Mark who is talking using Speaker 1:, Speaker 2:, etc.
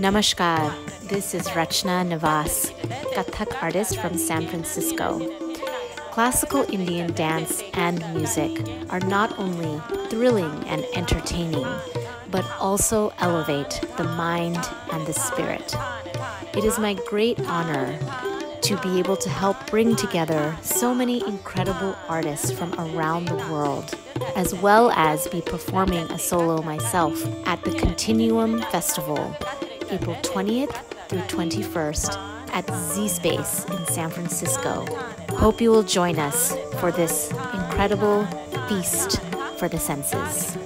Speaker 1: Namaskar, this is Rachna Nivas, Kathak artist from San Francisco. Classical Indian dance and music are not only thrilling and entertaining, but also elevate the mind and the spirit. It is my great honor to be able to help bring together so many incredible artists from around the world, as well as be performing a solo myself at the Continuum Festival, April 20th through 21st at Z Space in San Francisco. Hope you will join us for this incredible feast for the senses.